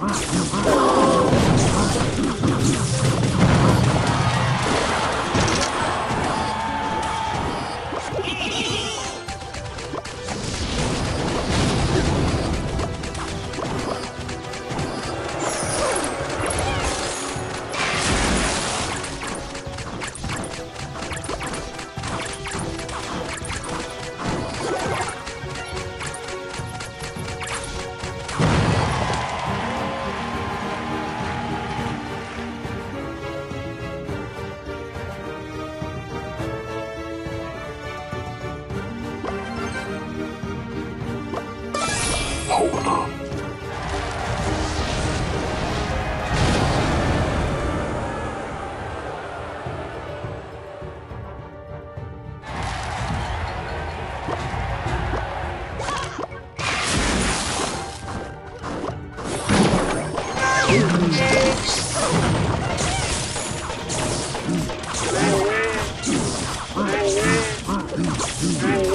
Ah, ah, ah. holder. Ooh.